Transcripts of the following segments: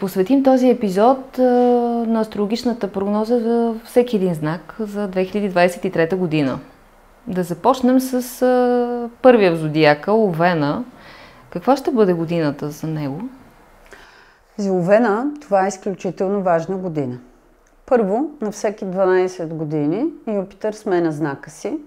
Посветим този епизод на астрологичната прогноза за всеки един знак за 2023 година. Да започнем с първия в зодиака, Овена. Каква ще бъде годината за него? За Овена това е изключително важна година. Първо, на всеки 12 години Юпитър сменя знака си.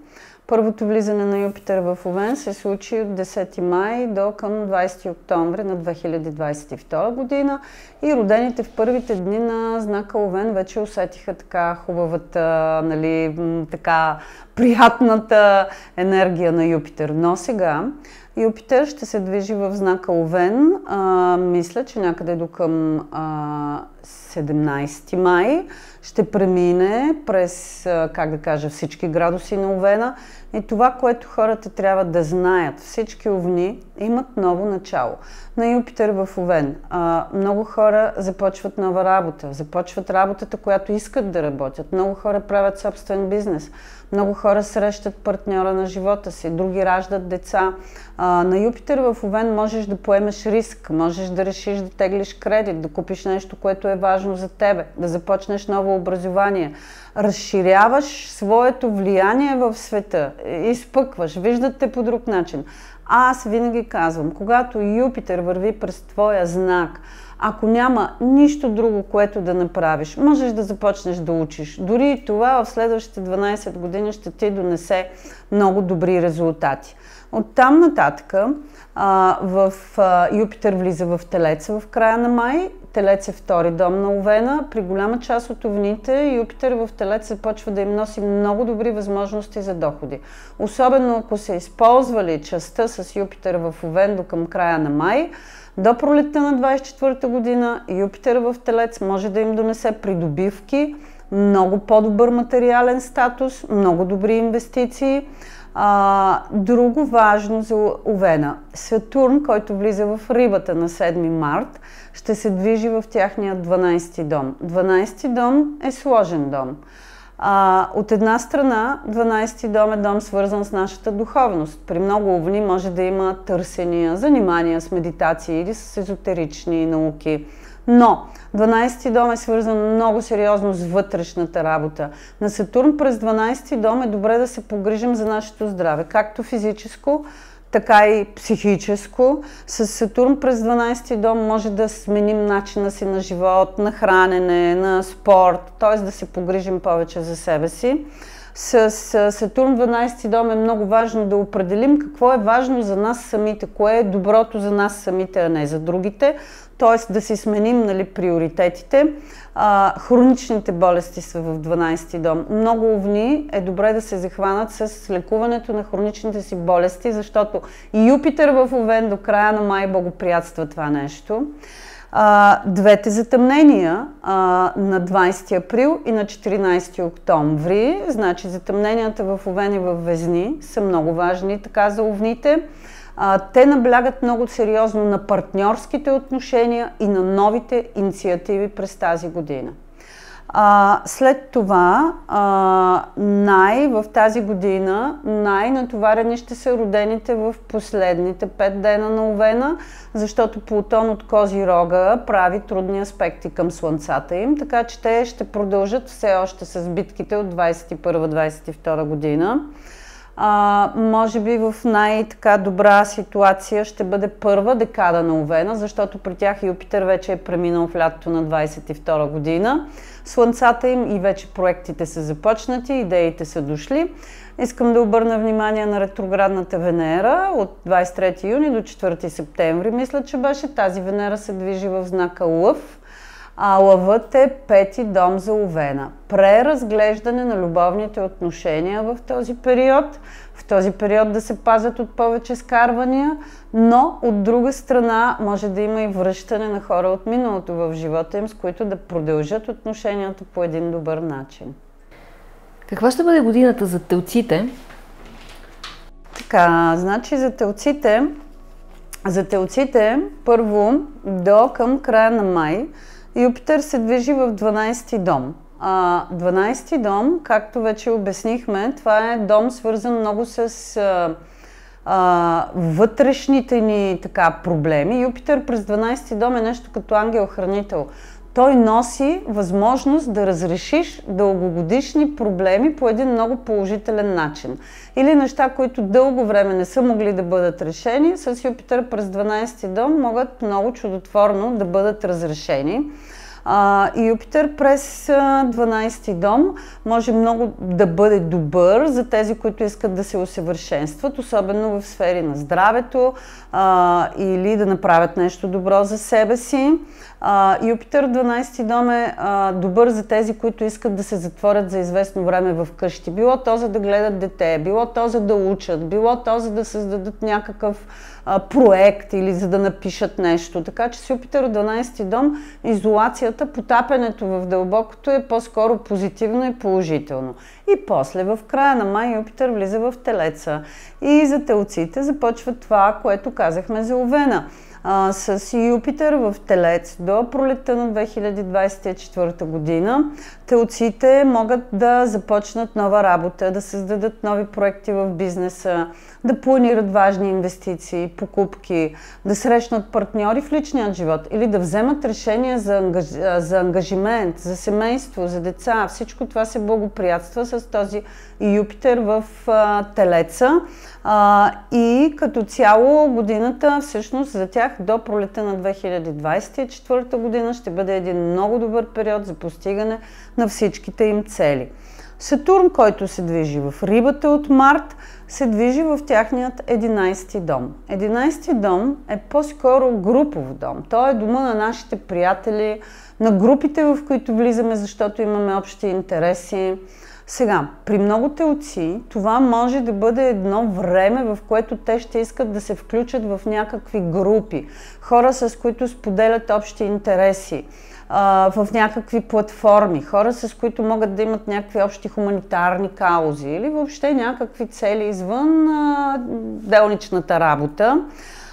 Първото влизане на Юпитер в Овен се случи от 10 май до към 20 октомври на 2022 година и родените в първите дни на знака Овен вече усетиха така хубавата, нали, така приятната енергия на Юпитер. Но сега Юпитер ще се движи в знака Овен, а, мисля, че някъде до към а, 17 май ще премине през, как да кажа, всички градуси на Овена и това, което хората трябва да знаят, всички овни имат ново начало. На Юпитер в Овен а, много хора започват нова работа, започват работата, която искат да работят. Много хора правят собствен бизнес. Много хора срещат партньора на живота си, други раждат деца. А, на Юпитер в Овен можеш да поемеш риск, можеш да решиш да теглиш кредит, да купиш нещо, което е важно за тебе, да започнеш ново образование. Разширяваш своето влияние в света, изпъкваш, виждате по друг начин. Аз винаги казвам, когато Юпитер върви през твоя знак, ако няма нищо друго, което да направиш, можеш да започнеш да учиш. Дори и това в следващите 12 години ще ти донесе много добри резултати. От там нататък а, в а, Юпитер влиза в Телеца в края на май. Телец е втори дом на Овена. При голяма част от овните Юпитер в Телец започва да им носи много добри възможности за доходи. Особено ако са използвали частта с Юпитер в Овен до към края на май, до пролетта на 24 година Юпитер в Телец може да им донесе придобивки, много по-добър материален статус, много добри инвестиции. А, друго важно за Овена. Сатурн, който влиза в рибата на 7 март, ще се движи в тяхния 12 дом. 12 дом е сложен дом. А, от една страна, 12-ти дом е дом свързан с нашата духовност. При много овни може да има търсения, занимания с медитации или с езотерични науки. Но 12-ти дом е свързан много сериозно с вътрешната работа. На Сатурн през 12-ти дом е добре да се погрижим за нашето здраве, както физическо, така и психическо. С Сатурн през 12-ти дом може да сменим начина си на живот, на хранене, на спорт, т.е. да се погрижим повече за себе си. С Сатурн 12 дом е много важно да определим какво е важно за нас самите, кое е доброто за нас самите, а не за другите т.е. да си сменим нали, приоритетите. А, хроничните болести са в 12-ти дом. Много овни е добре да се захванат с лекуването на хроничните си болести, защото и Юпитер в Овен до края на май благоприятства това нещо. А, двете затъмнения а, на 20 април и на 14 октомври, значи затъмненията в Овен и в Везни са много важни така за овните. Те наблягат много сериозно на партньорските отношения и на новите инициативи през тази година. А, след това, а, най, в тази година, най-натоварени ще са родените в последните пет дена на Овена, защото Плутон от Кози рога прави трудни аспекти към Слънцата им, така че те ще продължат все още с битките от 21-22 година. А, може би в най-така добра ситуация ще бъде първа декада на Овена, защото при тях Юпитер вече е преминал в лятото на 22 година. Слънцата им и вече проектите са започнати, идеите са дошли. Искам да обърна внимание на ретроградната Венера от 23 юни до 4 септември. Мисля, че беше тази Венера се движи в знака Лъв а лъвът е пети дом за Овена. Преразглеждане на любовните отношения в този период. В този период да се пазят от повече скарвания, но от друга страна може да има и връщане на хора от миналото в живота им, с които да продължат отношенията по един добър начин. Каква ще бъде годината за телците? Така, значи за телците, за телците първо до към края на май Юпитер се движи в 12-ти дом. А, 12-ти дом, както вече обяснихме, това е дом свързан много с а, а, вътрешните ни така, проблеми. Юпитер през 12 дом е нещо като ангел-хранител. Той носи възможност да разрешиш дългогодишни проблеми по един много положителен начин. Или неща, които дълго време не са могли да бъдат решени, с Юпитер през 12 дом могат много чудотворно да бъдат разрешени. А, Юпитер през 12 дом може много да бъде добър за тези, които искат да се усъвършенстват, особено в сфери на здравето а, или да направят нещо добро за себе си. А, Юпитер 12 дом е а, добър за тези, които искат да се затворят за известно време в къщи. Било то за да гледат дете, било то за да учат, било то за да създадат някакъв проект или за да напишат нещо. Така че с Юпитер 12 дом изолацията, потапянето в дълбокото е по-скоро позитивно и положително. И после в края на май Юпитер влиза в Телеца. И за телците започва това, което казахме за Овена а, с Юпитер в Телец до пролета на 2024 година. Телците могат да започнат нова работа, да създадат нови проекти в бизнеса, да планират важни инвестиции, покупки, да срещнат партньори в личния живот или да вземат решения за, ангаж... за ангажимент, за семейство, за деца. Всичко това се благоприятства с този Юпитер в а, Телеца. А, и като цяло годината всъщност за тях до пролета на 2024 година ще бъде един много добър период за постигане на всичките им цели. Сатурн, който се движи в рибата от март, се движи в тяхният 11 дом. 11 дом е по-скоро групов дом. Той е дома на нашите приятели, на групите, в които влизаме, защото имаме общи интереси. Сега, при много телци това може да бъде едно време, в което те ще искат да се включат в някакви групи. Хора, с които споделят общи интереси в някакви платформи, хора с които могат да имат някакви общи хуманитарни каузи или въобще някакви цели извън делничната работа.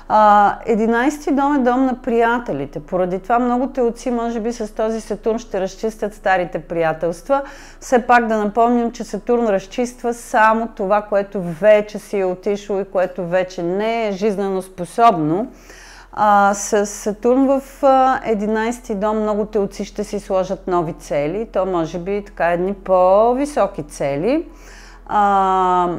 11 дом е дом на приятелите. Поради това много телци, може би с този Сатурн ще разчистят старите приятелства. Все пак да напомним, че Сатурн разчиства само това, което вече си е отишло и което вече не е жизнено способно. А, с Сатурн в 11 дом много телци ще си сложат нови цели. То може би така едни по-високи цели. А,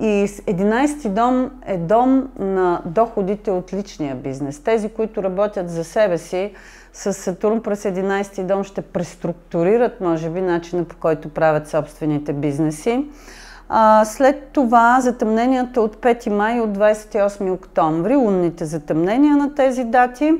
и 11-ти дом е дом на доходите от личния бизнес. Тези, които работят за себе си, с Сатурн през 11-ти дом ще преструктурират, може би, начина по който правят собствените бизнеси. А, след това затъмненията от 5 май и от 28 октомври, лунните затъмнения на тези дати,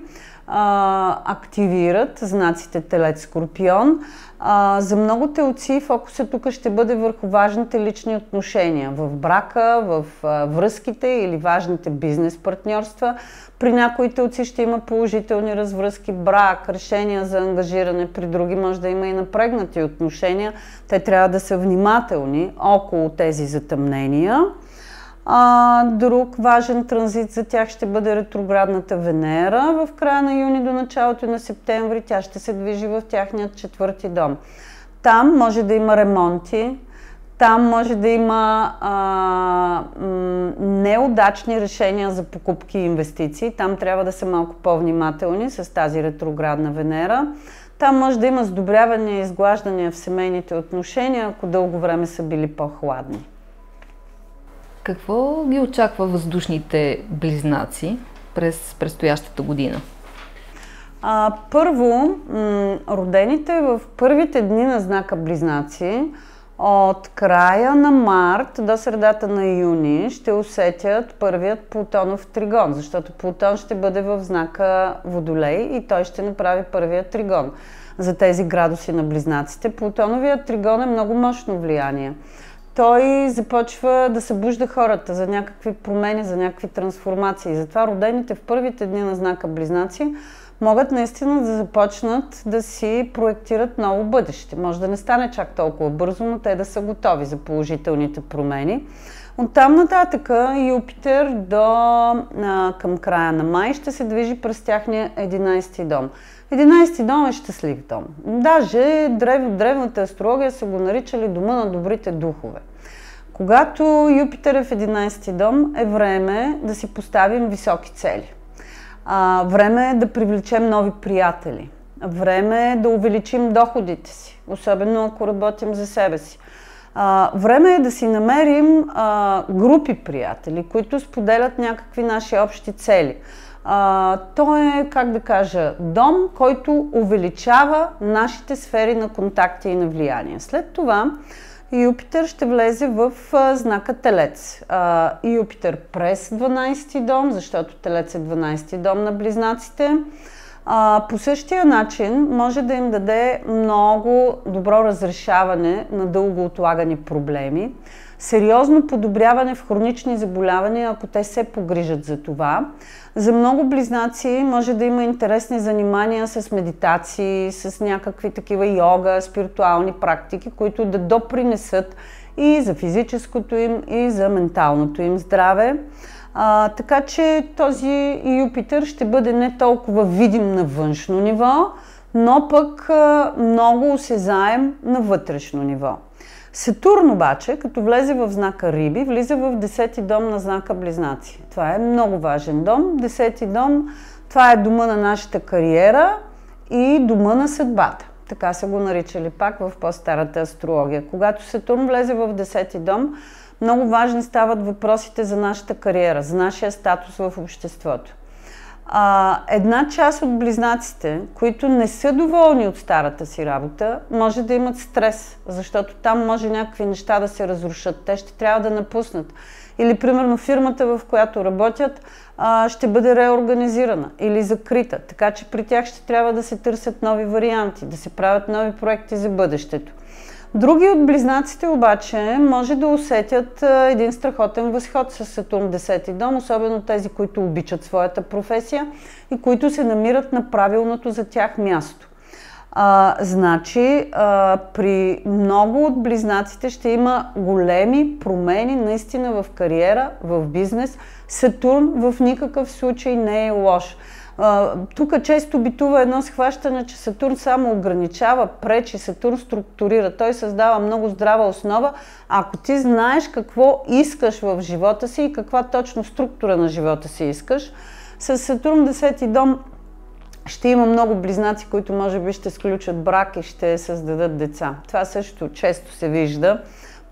а, активират знаците Телец Скорпион. А, за много телци фокусът тук ще бъде върху важните лични отношения в брака, в а, връзките или важните бизнес партньорства. При някои телци ще има положителни развръзки, брак, решения за ангажиране, при други може да има и напрегнати отношения. Те трябва да са внимателни около тези затъмнения. А, друг важен транзит за тях ще бъде ретроградната Венера. В края на юни до началото на септември тя ще се движи в тяхният четвърти дом. Там може да има ремонти, там може да има а, неудачни решения за покупки и инвестиции. Там трябва да са малко по-внимателни с тази ретроградна Венера. Там може да има сдобряване и изглаждане в семейните отношения, ако дълго време са били по-хладни. Какво ги очаква въздушните близнаци през предстоящата година? А, първо, м- родените в първите дни на знака Близнаци от края на март до средата на юни ще усетят първият Плутонов тригон, защото Плутон ще бъде в знака Водолей и той ще направи първият тригон за тези градуси на близнаците. Плутоновият тригон е много мощно влияние той започва да събужда хората за някакви промени, за някакви трансформации. Затова родените в първите дни на знака Близнаци могат наистина да започнат да си проектират ново бъдеще. Може да не стане чак толкова бързо, но те да са готови за положителните промени. От там нататък Юпитер до а, към края на май ще се движи през тяхния 11 дом. 11 дом е щастлив дом. Даже древ, древната астрология са го наричали дома на добрите духове. Когато Юпитер е в 11 дом, е време да си поставим високи цели. А, време е да привлечем нови приятели. Време е да увеличим доходите си, особено ако работим за себе си. А, време е да си намерим а, групи приятели, които споделят някакви наши общи цели. А, то е, как да кажа, дом, който увеличава нашите сфери на контакти и на влияние. След това Юпитер ще влезе в а, знака Телец. А, Юпитер през 12 дом, защото Телец е 12 дом на близнаците. А, по същия начин може да им даде много добро разрешаване на дълго отлагани проблеми, сериозно подобряване в хронични заболявания, ако те се погрижат за това. За много близнаци може да има интересни занимания с медитации, с някакви такива йога, спиритуални практики, които да допринесат и за физическото им, и за менталното им здраве. А, така че този Юпитер ще бъде не толкова видим на външно ниво, но пък много осезаем на вътрешно ниво. Сатурн обаче, като влезе в знака Риби, влиза в 10-ти дом на знака Близнаци. Това е много важен дом. 10-ти дом, това е дома на нашата кариера и дома на съдбата. Така са го наричали пак в по-старата астрология. Когато Сатурн влезе в 10-ти дом, много важни стават въпросите за нашата кариера, за нашия статус в обществото. А, една част от близнаците, които не са доволни от старата си работа, може да имат стрес, защото там може някакви неща да се разрушат. Те ще трябва да напуснат. Или, примерно, фирмата, в която работят, а, ще бъде реорганизирана или закрита. Така че при тях ще трябва да се търсят нови варианти, да се правят нови проекти за бъдещето. Други от близнаците обаче може да усетят един страхотен възход с Сатурн 10 дом, особено тези, които обичат своята професия и които се намират на правилното за тях място. А, значи, а, при много от близнаците ще има големи промени наистина в кариера, в бизнес. Сатурн в никакъв случай не е лош. Тук често битува едно схващане, че Сатурн само ограничава, пречи, Сатурн структурира. Той създава много здрава основа. Ако ти знаеш какво искаш в живота си и каква точно структура на живота си искаш, с Сатурн 10 дом ще има много близнаци, които може би ще сключат брак и ще създадат деца. Това също често се вижда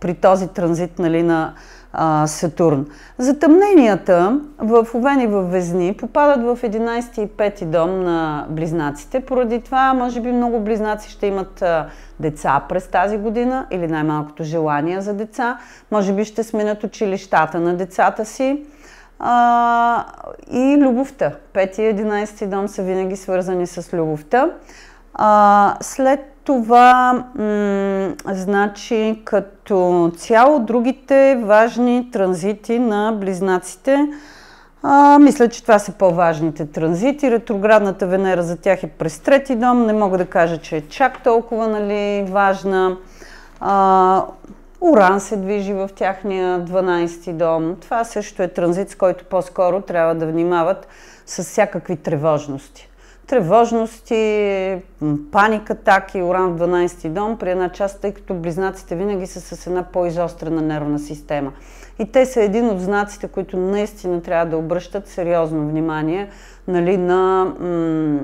при този транзит нали, на а, Сатурн. Затъмненията в Овен и в Везни попадат в 11 и 5 дом на близнаците. Поради това, може би много близнаци ще имат а, деца през тази година или най-малкото желания за деца. Може би ще сменят училищата на децата си. А, и любовта. 5 и 11 дом са винаги свързани с любовта. А, след това, значи, като цяло, другите важни транзити на близнаците, а, мисля, че това са по-важните транзити. Ретроградната Венера за тях е през трети дом. Не мога да кажа, че е чак толкова нали, важна. А, Уран се движи в тяхния 12 дом. Това също е транзит, с който по-скоро трябва да внимават с всякакви тревожности тревожности, паника, атаки, уран в 12 дом при една част, тъй като близнаците винаги са с една по-изострена нервна система. И те са един от знаците, които наистина трябва да обръщат сериозно внимание нали, на м-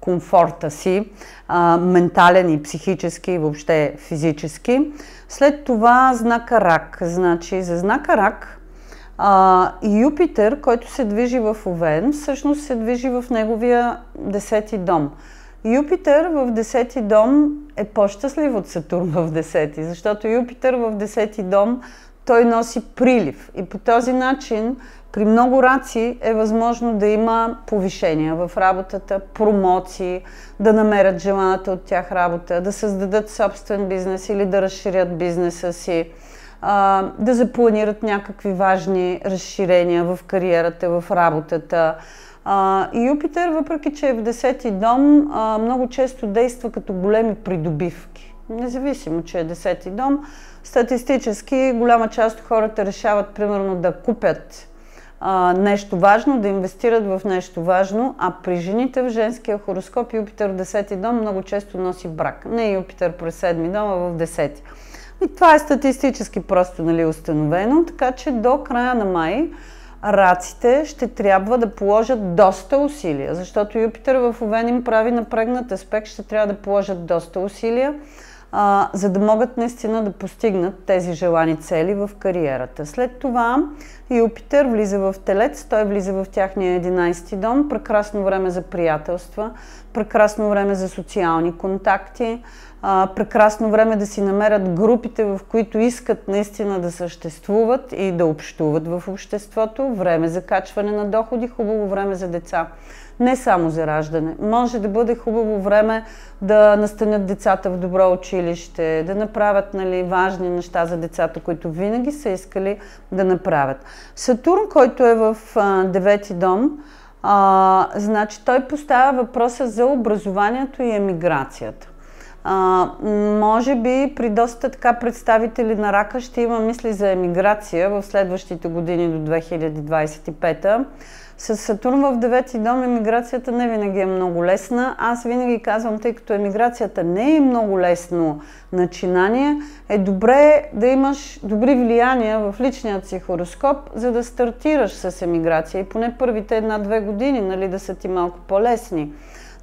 комфорта си, а, ментален и психически, и въобще физически. След това знака рак. Значи за знака рак а, Юпитер, който се движи в Овен, всъщност се движи в неговия десети дом. Юпитер в десети дом е по-щастлив от Сатурн в десети, защото Юпитер в десети дом той носи прилив и по този начин при много раци е възможно да има повишения в работата, промоции, да намерят желаната от тях работа, да създадат собствен бизнес или да разширят бизнеса си а, да запланират някакви важни разширения в кариерата, в работата. А, и Юпитер, въпреки че е в 10-ти дом, а, много често действа като големи придобивки. Независимо, че е 10-ти дом, статистически голяма част от хората решават, примерно, да купят а, нещо важно, да инвестират в нещо важно, а при жените в женския хороскоп Юпитер в 10-ти дом много често носи брак. Не Юпитер през 7-ми дом, а в 10-ти. И това е статистически просто нали, установено, така че до края на май раците ще трябва да положат доста усилия, защото Юпитер в Овен им прави напрегнат аспект, ще трябва да положат доста усилия, а, за да могат наистина да постигнат тези желани цели в кариерата. След това Юпитер влиза в Телец, той влиза в тяхния 11 дом, прекрасно време за приятелства, прекрасно време за социални контакти, а, прекрасно време да си намерят групите, в които искат наистина да съществуват и да общуват в обществото, време за качване на доходи, хубаво време за деца. Не само за раждане. Може да бъде хубаво време да настанят децата в добро училище, да направят нали, важни неща за децата, които винаги са искали да направят. Сатурн, който е в а, девети дом, а, значи той поставя въпроса за образованието и емиграцията. А, може би при доста така представители на рака ще има мисли за емиграция в следващите години до 2025. С Сатурн в девети дом емиграцията не винаги е много лесна. Аз винаги казвам, тъй като емиграцията не е много лесно начинание, е добре да имаш добри влияния в личният си хороскоп, за да стартираш с емиграция. И поне първите една-две години нали, да са ти малко по-лесни.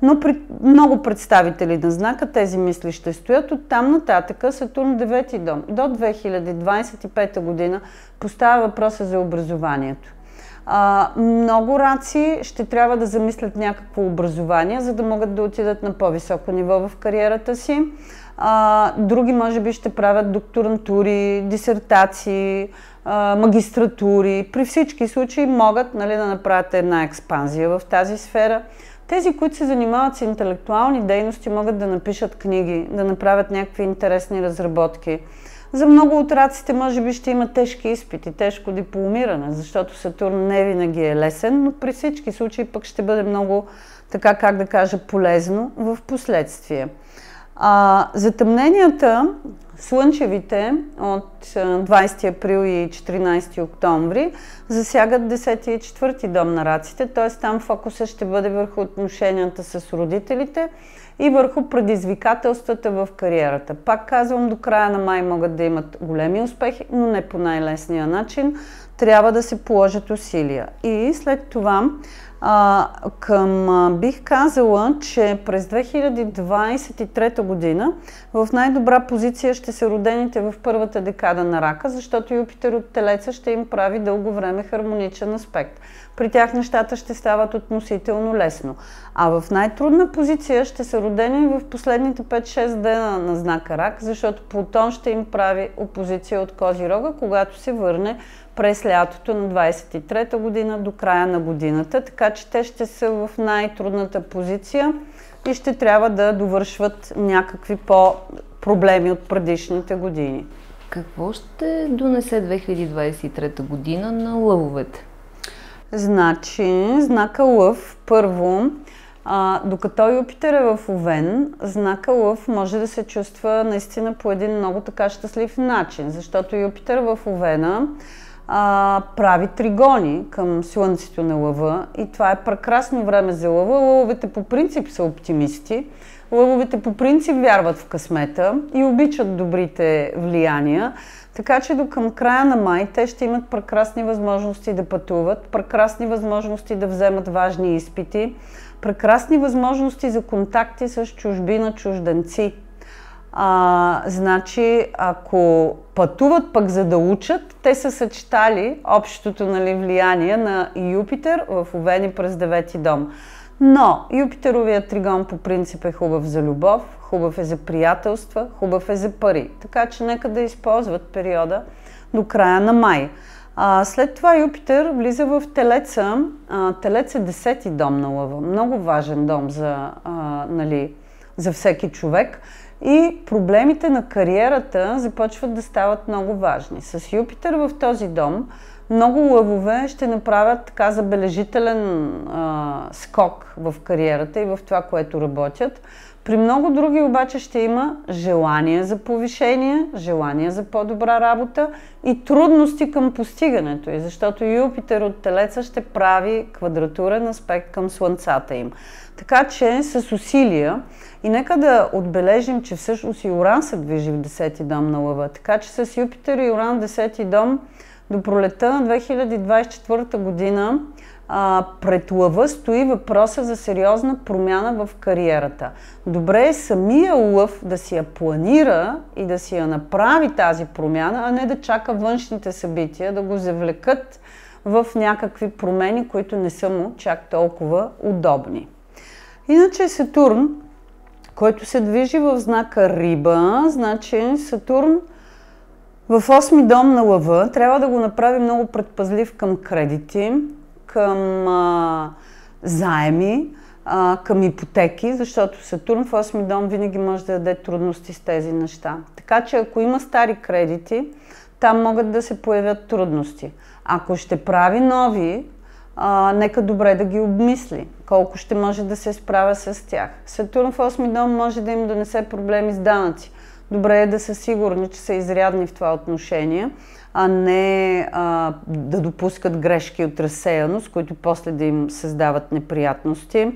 Но при много представители на знака тези мисли ще стоят. От там нататък Сатурн 9 дом до 2025 година поставя въпроса за образованието. А, много раци ще трябва да замислят някакво образование, за да могат да отидат на по-високо ниво в кариерата си. А, други може би ще правят докторантури, дисертации, магистратури. При всички случаи могат нали, да направят една експанзия в тази сфера. Тези, които се занимават с интелектуални дейности, могат да напишат книги, да направят някакви интересни разработки. За много от раците може би ще има тежки изпити, тежко дипломиране, защото Сатурн не винаги е лесен, но при всички случаи пък ще бъде много, така как да кажа, полезно в последствие. А, затъмненията, слънчевите от 20 април и 14 октомври, засягат 10 и 4 дом на раците, т.е. там фокуса ще бъде върху отношенията с родителите и върху предизвикателствата в кариерата. Пак казвам, до края на май могат да имат големи успехи, но не по най-лесния начин. Трябва да се положат усилия. И след това а, към, а, бих казала, че през 2023 година в най-добра позиция ще се родените в първата декада на рака, защото Юпитер от Телеца ще им прави дълго време хармоничен аспект. При тях нещата ще стават относително лесно. А в най-трудна позиция ще са родени в последните 5-6 дена на знака рак, защото Плутон ще им прави опозиция от Козирога, когато се върне през лятото на 23-та година до края на годината, така че те ще са в най-трудната позиция и ще трябва да довършват някакви по-проблеми от предишните години. Какво ще донесе 2023 година на лъвовете? Значи, знака Лъв, първо, а, докато Юпитер е в Овен, знака Лъв може да се чувства наистина по един много така щастлив начин, защото Юпитер в Овена а, прави тригони към Слънцето на Лъва и това е прекрасно време за Лъва. Лъвовете по принцип са оптимисти. Лъвовете по принцип вярват в късмета и обичат добрите влияния. Така че до към края на май те ще имат прекрасни възможности да пътуват, прекрасни възможности да вземат важни изпити, прекрасни възможности за контакти с чужбина чужденци. А, значи, ако пътуват пък за да учат, те са съчетали общото нали, влияние на Юпитер в Овени през девети дом. Но Юпитеровия тригон по принцип е хубав за любов, хубав е за приятелства, хубав е за пари. Така че нека да използват периода до края на май. А, след това Юпитер влиза в Телеца. А, телец е десети дом на Лъва. Много важен дом за, а, нали, за всеки човек. И проблемите на кариерата започват да стават много важни. С Юпитер в този дом много лъвове ще направят така забележителен а, скок в кариерата и в това, което работят. При много други обаче ще има желание за повишение, желание за по-добра работа и трудности към постигането й, защото Юпитер от Телеца ще прави квадратурен аспект към Слънцата им. Така че с усилия и нека да отбележим, че всъщност и Уран се движи в 10 дом на Лъва. Така че с Юпитер и Уран в 10 дом до пролета на 2024 година а, пред лъва стои въпроса за сериозна промяна в кариерата. Добре е самия лъв да си я планира и да си я направи тази промяна, а не да чака външните събития, да го завлекат в някакви промени, които не са му чак толкова удобни. Иначе Сатурн, който се движи в знака Риба, значи Сатурн в 8 дом на лъва трябва да го направи много предпазлив към кредити, към а, заеми, а, към ипотеки, защото Сатурн в 8 дом винаги може да даде трудности с тези неща. Така че ако има стари кредити, там могат да се появят трудности. Ако ще прави нови, а, нека добре да ги обмисли, колко ще може да се справя с тях. Сатурн в 8 дом може да им донесе проблеми с данъци. Добре е да са сигурни, че са изрядни в това отношение а не а, да допускат грешки от разсеяност, които после да им създават неприятности.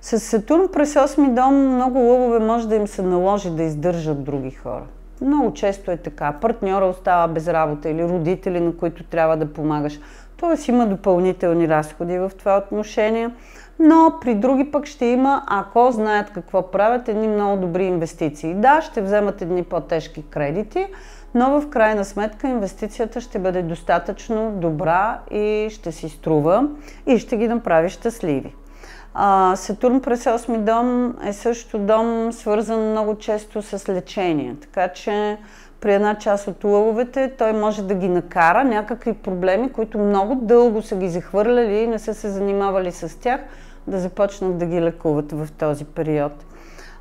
С Сатурн през 8 дом много лъвове може да им се наложи да издържат други хора. Много често е така. Партньора остава без работа или родители, на които трябва да помагаш. Тоест има допълнителни разходи в това отношение. Но при други пък ще има, ако знаят какво правят, едни много добри инвестиции. Да, ще вземат едни по-тежки кредити, но в крайна сметка инвестицията ще бъде достатъчно добра и ще си струва и ще ги направи щастливи. А, Сатурн през 8 дом е също дом свързан много често с лечение, така че при една част от лъвовете той може да ги накара някакви проблеми, които много дълго са ги захвърляли и не са се занимавали с тях, да започнат да ги лекуват в този период.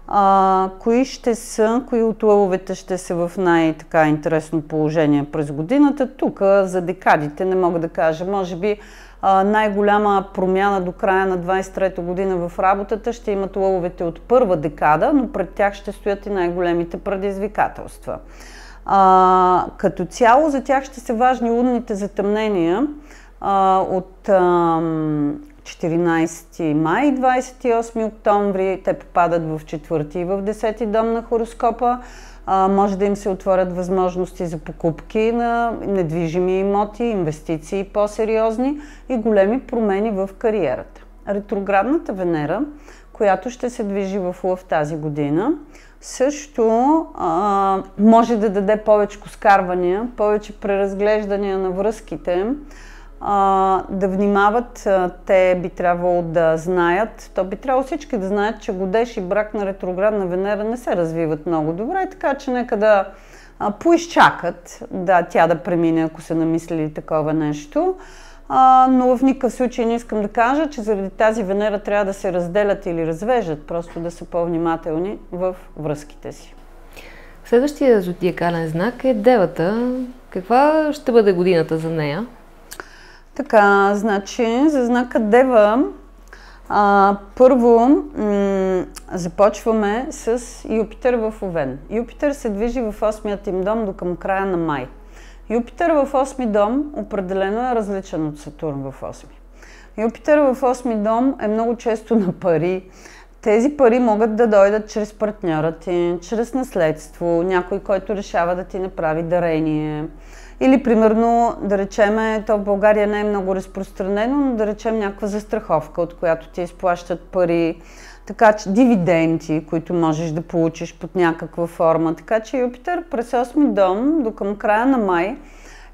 А, кои ще са, кои от лъвовете ще са в най-така интересно положение през годината? Тук за декадите не мога да кажа. Може би най-голяма промяна до края на 23-та година в работата ще имат лъвовете от първа декада, но пред тях ще стоят и най-големите предизвикателства. А, като цяло за тях ще са важни лунните затъмнения а, от а, 14 май и 28 октомври. Те попадат в 4 и в 10 дом на хороскопа. А, може да им се отворят възможности за покупки на недвижими имоти, инвестиции по-сериозни и големи промени в кариерата. Ретроградната Венера, която ще се движи в Лъв тази година, също а, може да даде повече скарвания, повече преразглеждания на връзките, а, да внимават. Те би трябвало да знаят, то би трябвало всички да знаят, че годеш и брак на ретроградна Венера не се развиват много добре, така че нека да а, поизчакат да, тя да премине, ако са намислили такова нещо. А, но в никакъв случай не искам да кажа, че заради тази Венера трябва да се разделят или развежат, просто да са по-внимателни в връзките си. Следващия зодиакален знак е Девата. Каква ще бъде годината за нея? Така, значи, за знака Дева, а, първо м- започваме с Юпитер в Овен. Юпитер се движи в 8-ят им дом до към края на май. Юпитер в 8 дом определено е различен от Сатурн в 8. Юпитер в 8 дом е много често на пари. Тези пари могат да дойдат чрез партньора ти, чрез наследство, някой, който решава да ти направи дарение или, примерно, да речеме, то в България не е много разпространено, но да речем някаква застраховка, от която ти изплащат пари, така че дивиденти, които можеш да получиш под някаква форма. Така че Юпитер през 8 дом до към края на май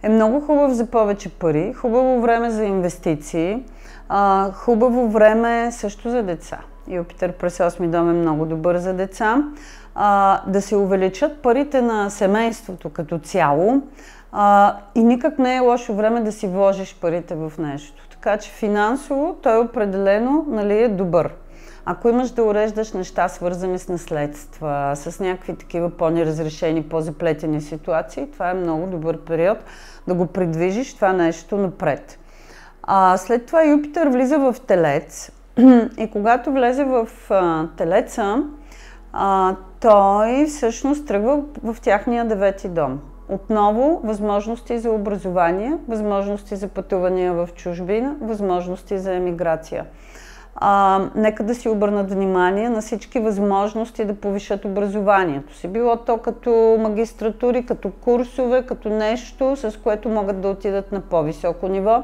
е много хубав за повече пари, хубаво време за инвестиции, а, хубаво време също за деца. Юпитер през 8 дом е много добър за деца. А, да се увеличат парите на семейството като цяло, а, и никак не е лошо време да си вложиш парите в нещо. Така че финансово той определено нали, е добър. Ако имаш да уреждаш неща, свързани с наследства, с някакви такива по-неразрешени, по-заплетени ситуации, това е много добър период да го придвижиш това нещо напред. А, след това Юпитър влиза в Телец и когато влезе в а, Телеца, а, той всъщност тръгва в тяхния девети дом. Отново възможности за образование, възможности за пътувания в чужбина, възможности за емиграция. А, нека да си обърнат внимание на всички възможности да повишат образованието си. Било то като магистратури, като курсове, като нещо, с което могат да отидат на по-високо ниво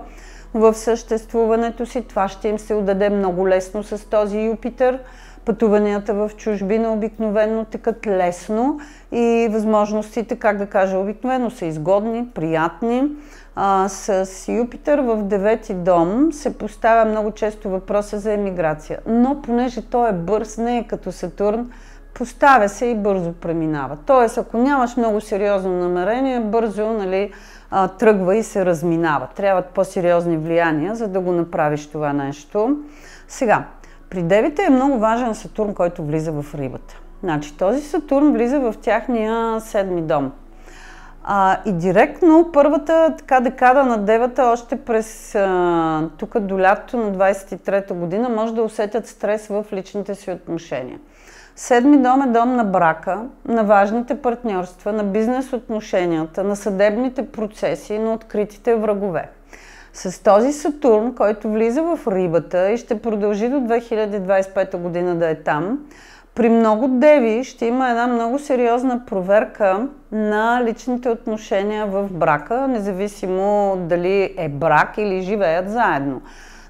в съществуването си. Това ще им се отдаде много лесно с този Юпитър. Пътуванията в чужбина обикновено текат лесно и възможностите, как да кажа, обикновено са изгодни, приятни. А, с Юпитър в девети дом се поставя много често въпроса за емиграция. Но понеже той е бърз, не е като Сатурн, поставя се и бързо преминава. Тоест, ако нямаш много сериозно намерение, бързо нали, тръгва и се разминава. Трябват по-сериозни влияния, за да го направиш това нещо. Сега, при девите е много важен Сатурн, който влиза в рибата. Значи, този Сатурн влиза в тяхния седми дом. А, и директно първата така декада на девата, още през а, тук до лятото на 23-та година, може да усетят стрес в личните си отношения. Седми дом е дом на брака, на важните партньорства, на бизнес отношенията, на съдебните процеси, на откритите врагове. С този Сатурн, който влиза в рибата и ще продължи до 2025 година да е там, при много деви ще има една много сериозна проверка на личните отношения в брака, независимо дали е брак или живеят заедно.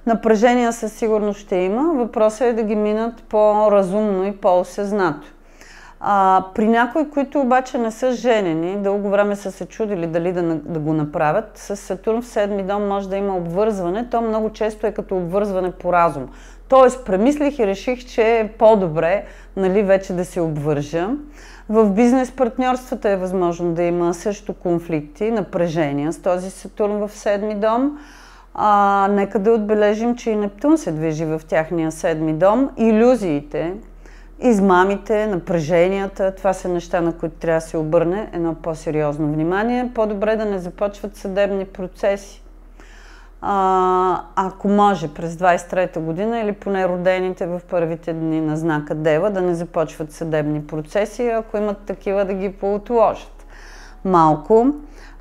Напрежения със сигурност ще има. Въпросът е да ги минат по-разумно и по-осъзнато. А, при някои, които обаче не са женени, дълго време са се чудили дали да, да го направят, с Сатурн в седми дом може да има обвързване. То много често е като обвързване по разум. Тоест, премислих и реших, че е по-добре нали, вече да се обвържа. В бизнес партньорствата е възможно да има също конфликти, напрежения с този Сатурн в седми дом. А, нека да отбележим, че и Нептун се движи в тяхния седми дом. Иллюзиите, измамите, напреженията, това са неща, на които трябва да се обърне едно по-сериозно внимание. По-добре да не започват съдебни процеси. А, ако може през 23-та година или поне родените в първите дни на знака Дева да не започват съдебни процеси, ако имат такива да ги поотложат малко.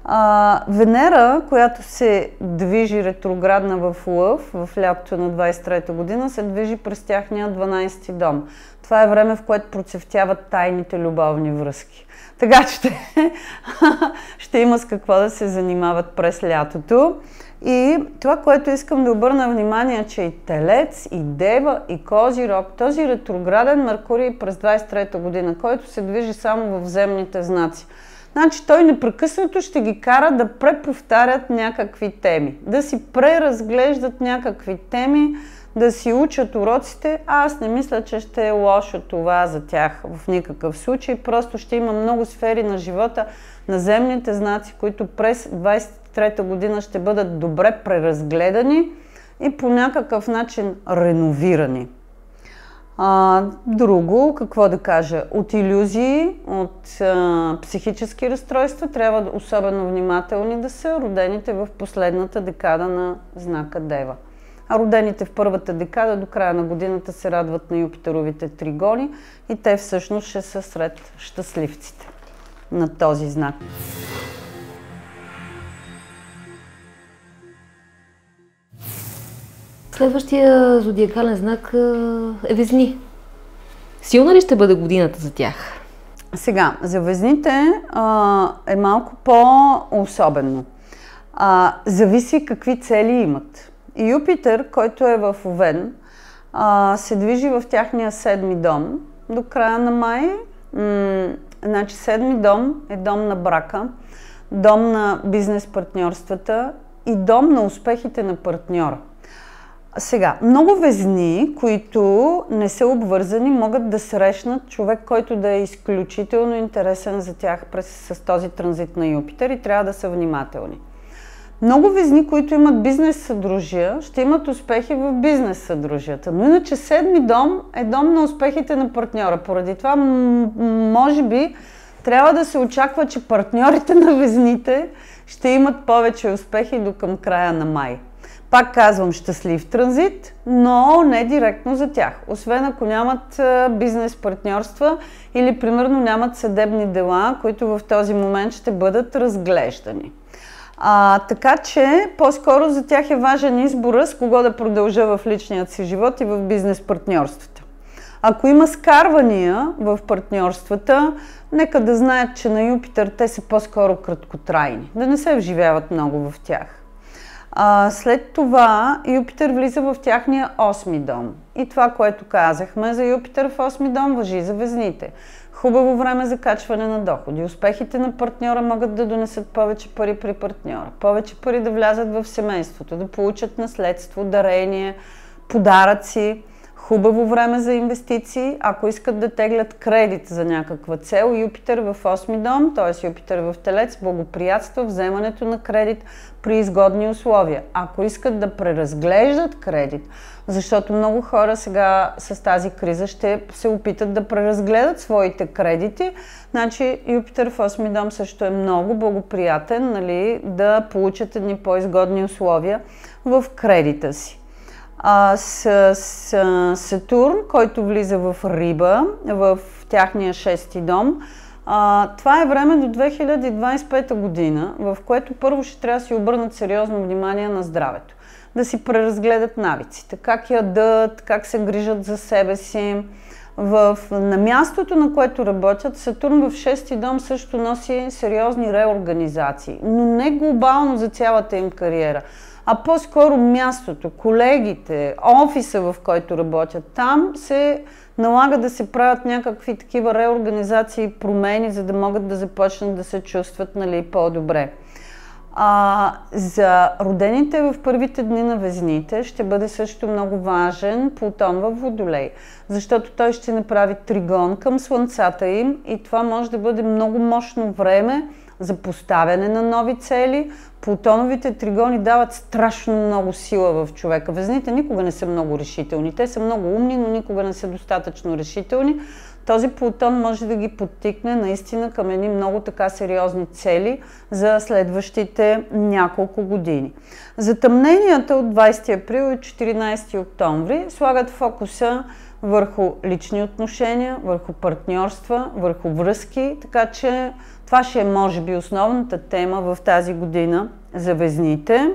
А, Венера, която се движи ретроградна в Лъв в лятото на 23-та година, се движи през тяхния 12-ти дом. Това е време, в което процъфтяват тайните любовни връзки. Така че ще, ще има с какво да се занимават през лятото. И това, което искам да обърна внимание, че и Телец, и Дева, и Козирог, този ретрограден Меркурий през 23-та година, който се движи само в земните знаци, Значи той непрекъснато ще ги кара да преповтарят някакви теми, да си преразглеждат някакви теми, да си учат уроците. Аз не мисля, че ще е лошо това за тях в никакъв случай. Просто ще има много сфери на живота, на земните знаци, които през 23-та година ще бъдат добре преразгледани и по някакъв начин реновирани. А, друго, какво да кажа, от иллюзии, от а, психически разстройства трябва особено внимателни да са родените в последната декада на знака Дева. А родените в първата декада до края на годината се радват на Юпитеровите тригони и те всъщност ще са сред щастливците на този знак. Следващия зодиакален знак е Везни. Силна ли ще бъде годината за тях? Сега, за Везните а, е малко по-особено. Зависи какви цели имат. Юпитер, който е в Овен, а, се движи в тяхния седми дом до края на май. М- значи седми дом е дом на брака, дом на бизнес партньорствата и дом на успехите на партньора. Сега, много везни, които не са обвързани, могат да срещнат човек, който да е изключително интересен за тях през, с този транзит на Юпитер и трябва да са внимателни. Много везни, които имат бизнес съдружия, ще имат успехи в бизнес съдружията. Но иначе седми дом е дом на успехите на партньора. Поради това, може би, трябва да се очаква, че партньорите на везните ще имат повече успехи до към края на май. Пак казвам щастлив транзит, но не директно за тях. Освен ако нямат бизнес партньорства или примерно нямат съдебни дела, които в този момент ще бъдат разглеждани. А, така че по-скоро за тях е важен избора с кого да продължа в личният си живот и в бизнес партньорствата. Ако има скарвания в партньорствата, нека да знаят, че на Юпитер те са по-скоро краткотрайни, да не се вживяват много в тях. А, след това Юпитер влиза в тяхния осми дом. И това, което казахме за Юпитер в осми дом, въжи за везните. Хубаво време за качване на доходи. Успехите на партньора могат да донесат повече пари при партньора. Повече пари да влязат в семейството, да получат наследство, дарение, подаръци. Хубаво време за инвестиции, ако искат да теглят кредит за някаква цел. Юпитер в 8 дом, т.е. Юпитер в Телец, благоприятства вземането на кредит при изгодни условия. Ако искат да преразглеждат кредит, защото много хора сега с тази криза ще се опитат да преразгледат своите кредити, значи Юпитер в 8 дом също е много благоприятен нали, да получат едни по-изгодни условия в кредита си а, с, с Сатурн, който влиза в Риба, в тяхния шести дом. А, това е време до 2025 година, в което първо ще трябва да си обърнат сериозно внимание на здравето. Да си преразгледат навиците, как ядат, как се грижат за себе си. В, на мястото, на което работят, Сатурн в шести дом също носи сериозни реорганизации, но не глобално за цялата им кариера а по-скоро мястото, колегите, офиса, в който работят. Там се налага да се правят някакви такива реорганизации и промени, за да могат да започнат да се чувстват нали, по-добре. А, за родените в първите дни на везните ще бъде също много важен Плутон в Водолей, защото той ще направи тригон към Слънцата им и това може да бъде много мощно време за поставяне на нови цели. Плутоновите тригони дават страшно много сила в човека. Везните никога не са много решителни. Те са много умни, но никога не са достатъчно решителни. Този Плутон може да ги подтикне наистина към едни много така сериозни цели за следващите няколко години. Затъмненията от 20 април и 14 октомври слагат фокуса върху лични отношения, върху партньорства, върху връзки, така че това ще е, може би, основната тема в тази година за везните.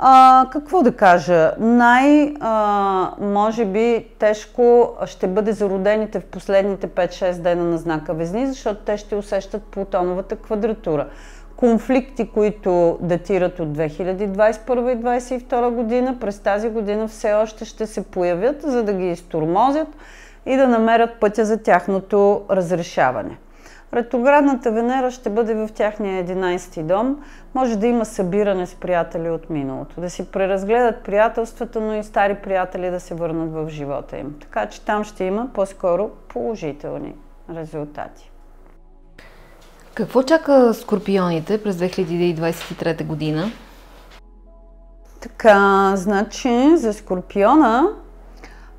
А, какво да кажа? Най, а, може би, тежко ще бъде за родените в последните 5-6 дена на знака Везни, защото те ще усещат Плутоновата квадратура. Конфликти, които датират от 2021 и 2022 година, през тази година все още ще се появят, за да ги изтормозят и да намерят пътя за тяхното разрешаване. Ретроградната Венера ще бъде в тяхния 11 дом. Може да има събиране с приятели от миналото, да си преразгледат приятелствата, но и стари приятели да се върнат в живота им. Така че там ще има по-скоро положителни резултати. Какво чака скорпионите през 2023 година? Така, значи за скорпиона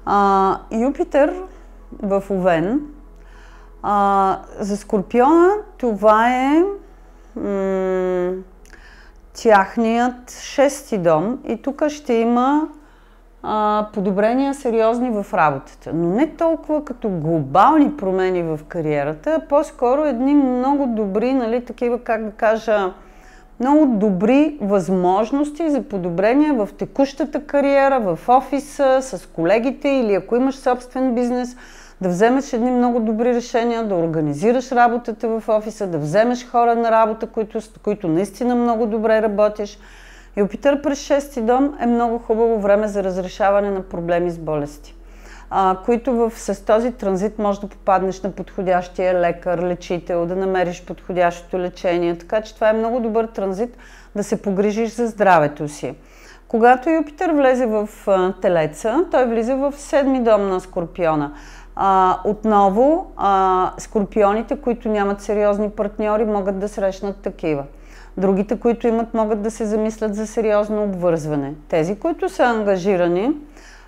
а, Юпитер в Овен а, за Скорпиона това е м- тяхният шести дом и тук ще има а, подобрения сериозни в работата. Но не толкова като глобални промени в кариерата, а по-скоро едни много добри, нали, такива, как да кажа, много добри възможности за подобрение в текущата кариера, в офиса, с колегите или ако имаш собствен бизнес – да вземеш едни много добри решения, да организираш работата в офиса, да вземеш хора на работа, които, които наистина много добре работиш. Юпитър през 6 дом е много хубаво време за разрешаване на проблеми с болести, а, които в, с този транзит може да попаднеш на подходящия лекар, лечител, да намериш подходящото лечение. Така че това е много добър транзит да се погрижиш за здравето си. Когато Юпитър влезе в Телеца, той влиза в седми дом на Скорпиона. А, отново, а, скорпионите, които нямат сериозни партньори, могат да срещнат такива. Другите, които имат, могат да се замислят за сериозно обвързване. Тези, които са ангажирани,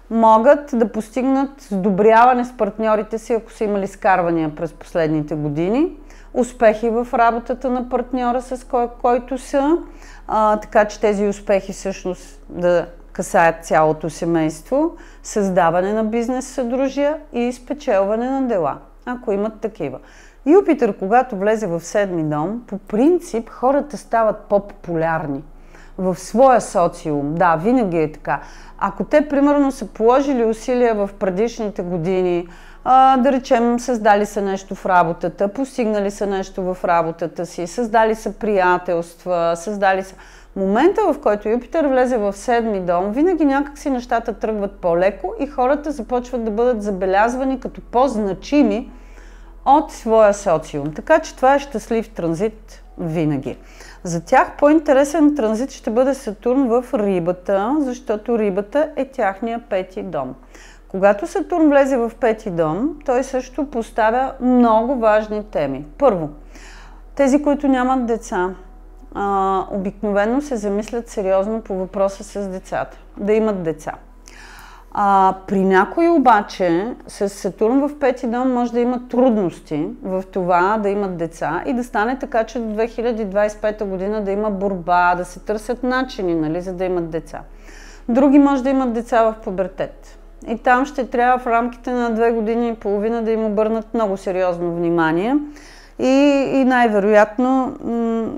могат да постигнат сдобряване с партньорите си, ако са имали скарвания през последните години, успехи в работата на партньора, с кой, който са, а, така че тези успехи всъщност да касаят цялото семейство, създаване на бизнес съдружия и спечелване на дела, ако имат такива. Юпитър, когато влезе в седми дом, по принцип хората стават по-популярни в своя социум. Да, винаги е така. Ако те, примерно, са положили усилия в предишните години, да речем, създали са нещо в работата, постигнали са нещо в работата си, създали са приятелства, създали са... Момента, в който Юпитер влезе в седми дом, винаги някакси нещата тръгват по-леко и хората започват да бъдат забелязвани като по-значими от своя социум. Така че това е щастлив транзит винаги. За тях по-интересен транзит ще бъде Сатурн в рибата, защото рибата е тяхния пети дом. Когато Сатурн влезе в пети дом, той също поставя много важни теми. Първо, тези, които нямат деца, обикновено се замислят сериозно по въпроса с децата. Да имат деца. А, при някои обаче с Сатурн в пети дом може да има трудности в това да имат деца и да стане така, че до 2025 година да има борба, да се търсят начини, нали, за да имат деца. Други може да имат деца в пубертет. И там ще трябва в рамките на две години и половина да им обърнат много сериозно внимание. И, и най-вероятно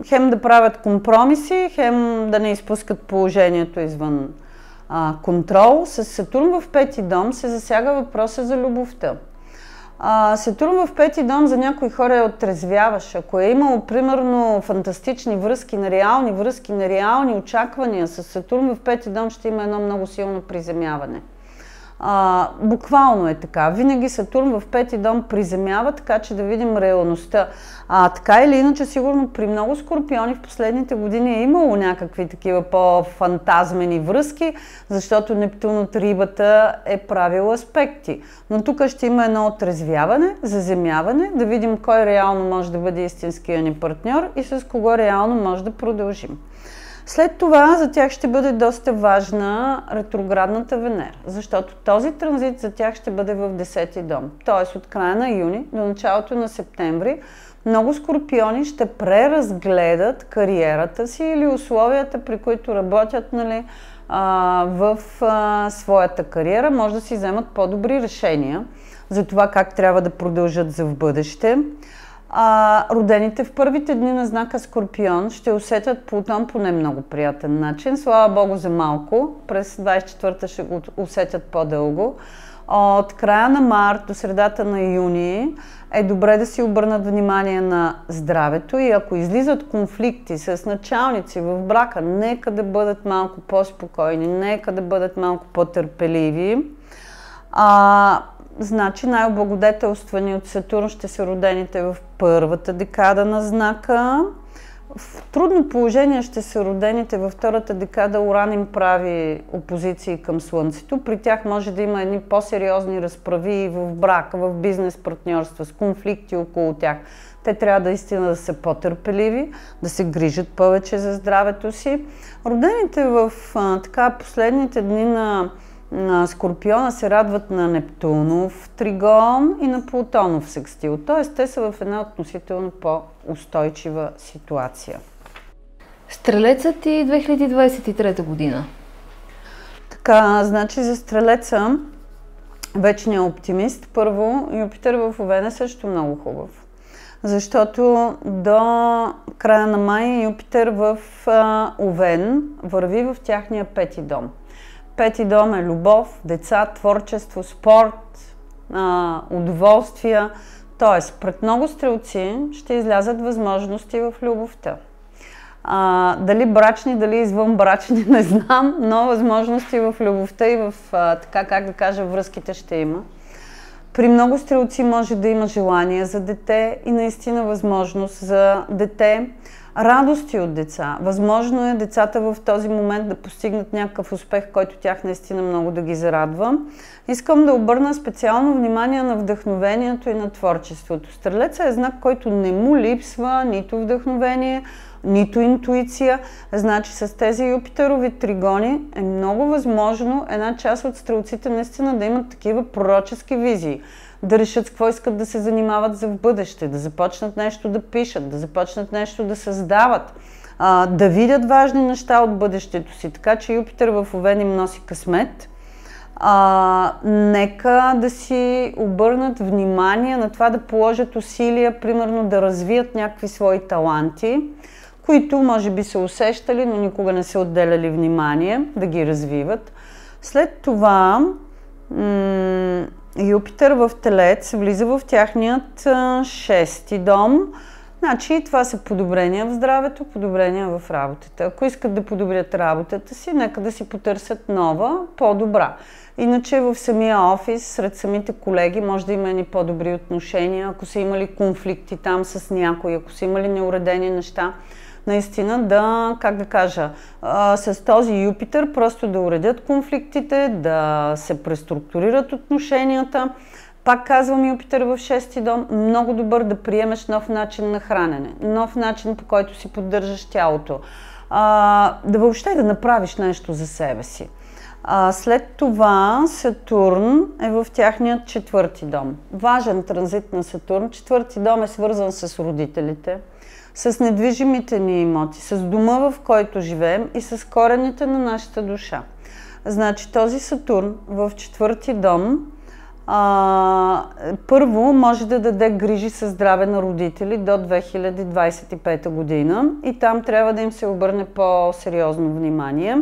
хем да правят компромиси, хем да не изпускат положението извън а, контрол. С Сатурн в пети дом се засяга въпроса за любовта. А, Сатурн в пети дом за някои хора е отрезвяващ. Ако е имало, примерно, фантастични връзки, нереални връзки, нереални очаквания с Сатурн в пети дом, ще има едно много силно приземяване. А, буквално е така. Винаги Сатурн в пети дом приземява, така че да видим реалността. А, така или иначе, сигурно при много скорпиони в последните години е имало някакви такива по-фантазмени връзки, защото Нептун от рибата е правил аспекти. Но тук ще има едно отрезвяване, заземяване, да видим кой реално може да бъде истинския ни партньор и с кого реално може да продължим. След това за тях ще бъде доста важна ретроградната Венера, защото този транзит за тях ще бъде в 10 дом. Т.е. от края на юни до началото на септември много скорпиони ще преразгледат кариерата си или условията, при които работят нали, в своята кариера. Може да си вземат по-добри решения за това как трябва да продължат за в бъдеще. А, родените в първите дни на знака Скорпион ще усетят Плутон по не много приятен начин. Слава Богу за малко. През 24-та ще го усетят по-дълго. От края на март до средата на юни е добре да си обърнат внимание на здравето и ако излизат конфликти с началници в брака, нека да бъдат малко по-спокойни, нека да бъдат малко по-търпеливи. А, Значи най-облагодетелствани от Сатурн ще са родените в първата декада на знака. В трудно положение ще са родените във втората декада. Уран им прави опозиции към Слънцето. При тях може да има едни по-сериозни разправи в брак, в бизнес партньорства, с конфликти около тях. Те трябва да истина да са по-търпеливи, да се грижат повече за здравето си. Родените в а, така последните дни на на Скорпиона се радват на Нептунов тригон и на Плутонов секстил. Т.е. те са в една относително по-устойчива ситуация. Стрелецът и 2023 година. Така, значи за Стрелеца вечният оптимист. Първо, Юпитер в Овен е също много хубав. Защото до края на май Юпитер в Овен върви в тяхния пети дом – Пети дом е любов, деца, творчество, спорт, удоволствия. Тоест, пред много стрелци ще излязат възможности в любовта. А, дали брачни, дали извън брачни, не знам, но възможности в любовта и в, а, така как да кажа, връзките ще има. При много стрелци може да има желание за дете и наистина възможност за дете. радости от деца. Възможно е децата в този момент да постигнат някакъв успех, който тях наистина много да ги зарадва. Искам да обърна специално внимание на вдъхновението и на творчеството. Стрелеца е знак, който не му липсва нито вдъхновение, нито интуиция. Значи с тези Юпитерови тригони е много възможно една част от стрелците наистина да имат такива пророчески визии да решат с какво искат да се занимават за в бъдеще, да започнат нещо да пишат, да започнат нещо да създават, а, да видят важни неща от бъдещето си. Така че Юпитер в Овен им носи късмет. А, нека да си обърнат внимание на това да положат усилия, примерно да развият някакви свои таланти, които може би са усещали, но никога не са отделяли внимание да ги развиват. След това м- Юпитер в Телец влиза в тяхният шести дом. Значи това са подобрения в здравето, подобрения в работата. Ако искат да подобрят работата си, нека да си потърсят нова, по-добра. Иначе в самия офис, сред самите колеги, може да има и по-добри отношения. Ако са имали конфликти там с някой, ако са имали неуредени неща, наистина да, как да кажа, а, с този Юпитер просто да уредят конфликтите, да се преструктурират отношенията. Пак казвам Юпитер в шести дом, много добър да приемеш нов начин на хранене, нов начин по който си поддържаш тялото, а, да въобще да направиш нещо за себе си. А, след това Сатурн е в тяхният четвърти дом. Важен транзит на Сатурн. Четвърти дом е свързан с родителите с недвижимите ни имоти, с дома, в който живеем и с корените на нашата душа. Значи този Сатурн в четвърти дом а, първо може да даде грижи със здраве на родители до 2025 година и там трябва да им се обърне по-сериозно внимание.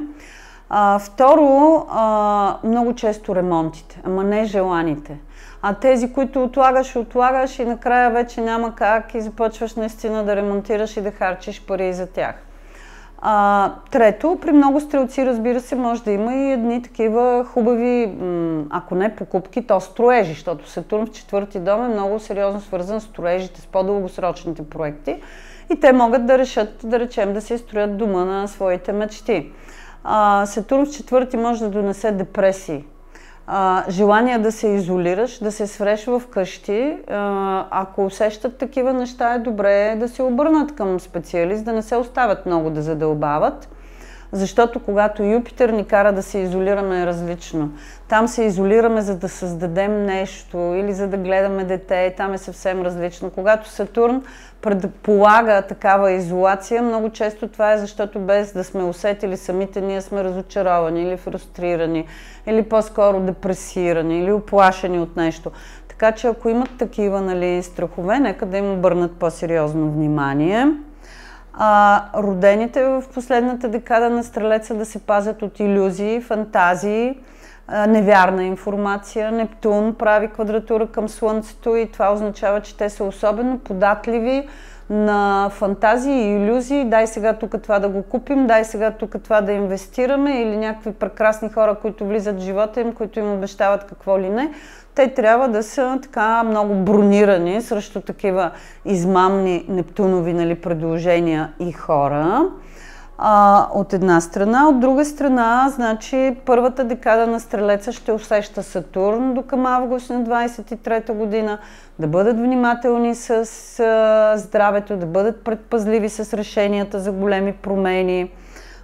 А, второ, а, много често ремонтите, ама не желаните. А тези, които отлагаш, отлагаш и накрая вече няма как и започваш наистина да ремонтираш и да харчиш пари за тях. А, трето, при много стрелци, разбира се, може да има и едни такива хубави, ако не покупки, то строежи, защото Сатурн в четвърти дом е много сериозно свързан с строежите, с по-дългосрочните проекти и те могат да решат, да речем, да се строят дома на своите мечти. А, Сатурн в четвърти може да донесе депресии, а, желание да се изолираш, да се свреш в къщи. А, ако усещат такива неща, е добре да се обърнат към специалист, да не се оставят много да задълбават. Защото когато Юпитер ни кара да се изолираме е различно. Там се изолираме за да създадем нещо или за да гледаме дете, там е съвсем различно. Когато Сатурн предполага такава изолация, много често това е защото без да сме усетили самите, ние сме разочаровани или фрустрирани, или по-скоро депресирани, или оплашени от нещо. Така че ако имат такива нали, страхове, нека да им обърнат по-сериозно внимание. А, родените в последната декада на Стрелеца да се пазят от иллюзии, фантазии, невярна информация. Нептун прави квадратура към Слънцето и това означава, че те са особено податливи на фантазии и иллюзии. Дай сега тук това да го купим, дай сега тук това да инвестираме или някакви прекрасни хора, които влизат в живота им, които им обещават какво ли не те трябва да са така много бронирани срещу такива измамни нептунови нали, предложения и хора. А, от една страна. От друга страна, значи, първата декада на Стрелеца ще усеща Сатурн до към август на 23 година, да бъдат внимателни с а, здравето, да бъдат предпазливи с решенията за големи промени.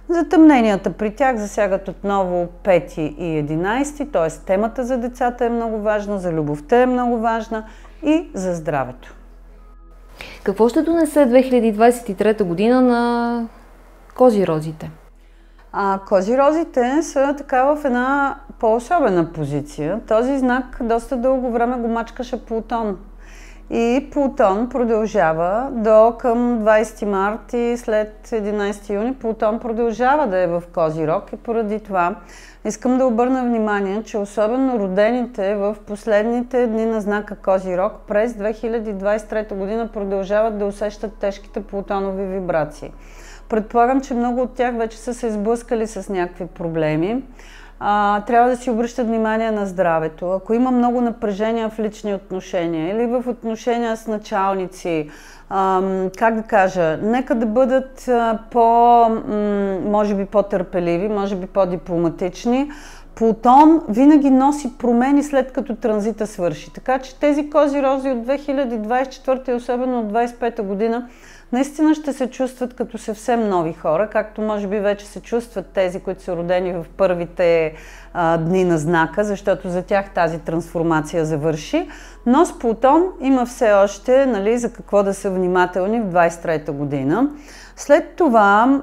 Затъмненията при тях засягат отново 5 и 11, т.е. темата за децата е много важна, за любовта е много важна и за здравето. Какво ще донесе 2023 година на козирозите? А, козирозите са така в една по-особена позиция. Този знак доста дълго време го мачкаше Плутон. И Плутон продължава до към 20 март и след 11 юни Плутон продължава да е в Козирог и поради това искам да обърна внимание, че особено родените в последните дни на знака Козирог през 2023 година продължават да усещат тежките плутонови вибрации. Предполагам, че много от тях вече са се сблъскали с някакви проблеми. а, трябва да си обръщат внимание на здравето. Ако има много напрежение в лични отношения или в отношения с началници, а, как да кажа, нека да бъдат по, може би по-търпеливи, може би по-дипломатични. Плутон винаги носи промени след като транзита свърши. Така че тези кози рози от 2024 и особено от 2025 година наистина ще се чувстват като съвсем нови хора, както може би вече се чувстват тези, които са родени в първите а, дни на знака, защото за тях тази трансформация завърши. Но с Плутон има все още нали, за какво да са внимателни в 23-та година. След това,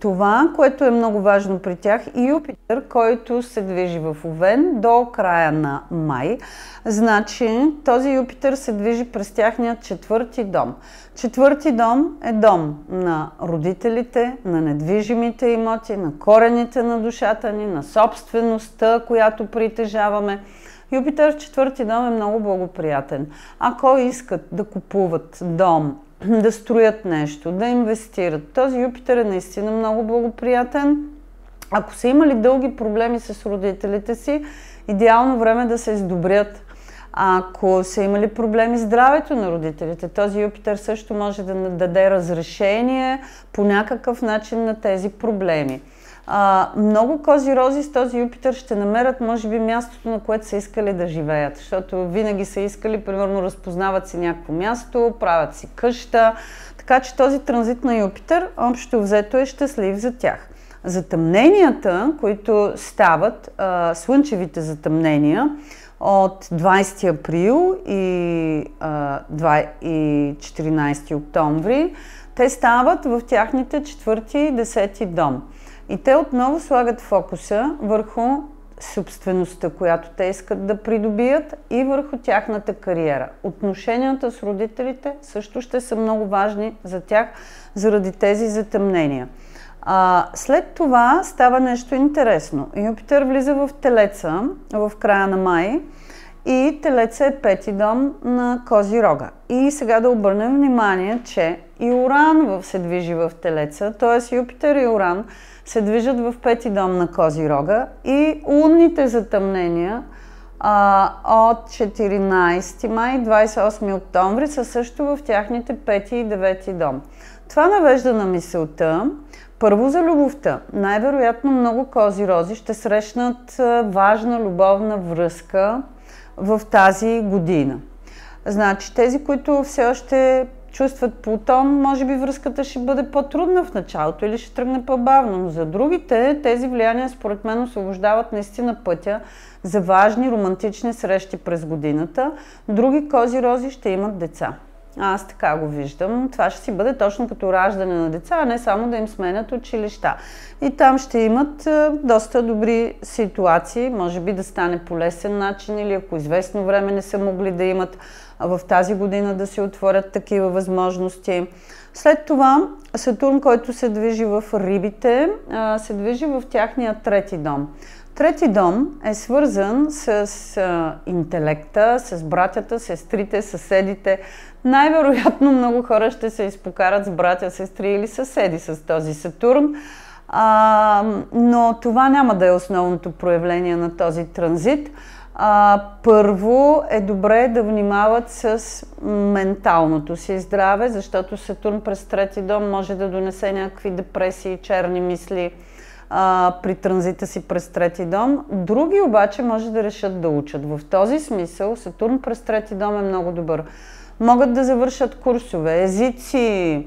това, което е много важно при тях, Юпитер, който се движи в Овен до края на май. Значи, този Юпитер се движи през тяхният четвърти дом. Четвърти дом е дом на родителите, на недвижимите имоти, на корените на душата ни, на собствеността, която притежаваме. Юпитер в четвърти дом е много благоприятен. Ако искат да купуват дом да строят нещо, да инвестират. Този Юпитер е наистина много благоприятен. Ако са имали дълги проблеми с родителите си, идеално време да се издобрят. Ако са имали проблеми с здравето на родителите, този Юпитер също може да даде разрешение по някакъв начин на тези проблеми. А, много кози рози с този Юпитер ще намерят, може би, мястото, на което са искали да живеят, защото винаги са искали, примерно, разпознават си някакво място, правят си къща, така че този транзит на Юпитер, общо взето, е щастлив за тях. Затъмненията, които стават, а, слънчевите затъмнения, от 20 април и, а, 2, и 14 октомври, те стават в тяхните 4 и 10 дом. И те отново слагат фокуса върху собствеността, която те искат да придобият и върху тяхната кариера. Отношенията с родителите също ще са много важни за тях заради тези затъмнения. А, след това става нещо интересно. Юпитер влиза в Телеца в края на май и Телеца е пети дом на Кози Рога. И сега да обърнем внимание, че и Уран се движи в Телеца, т.е. Юпитер и Уран се движат в пети дом на Кози Рога и лунните затъмнения а, от 14 май 28 октомври са също в тяхните пети и девети дом. Това навежда на мисълта, първо за любовта. Най-вероятно много кози рози ще срещнат важна любовна връзка в тази година. Значи тези, които все още чувстват Плутон, може би връзката ще бъде по-трудна в началото или ще тръгне по-бавно. Но за другите тези влияния според мен освобождават наистина пътя за важни романтични срещи през годината. Други кози рози ще имат деца. Аз така го виждам. Това ще си бъде точно като раждане на деца, а не само да им сменят училища. И там ще имат е, доста добри ситуации, може би да стане по лесен начин или ако известно време не са могли да имат в тази година да се отворят такива възможности. След това Сатурн, който се движи в рибите, се движи в тяхния трети дом. Трети дом е свързан с интелекта, с братята, сестрите, съседите. Най-вероятно много хора ще се изпокарат с братя, сестри или съседи с този Сатурн. А, но това няма да е основното проявление на този транзит. А, първо е добре да внимават с менталното си здраве, защото Сатурн през трети дом може да донесе някакви депресии, черни мисли а, при транзита си през трети дом. Други обаче може да решат да учат. В този смисъл Сатурн през трети дом е много добър. Могат да завършат курсове, езици,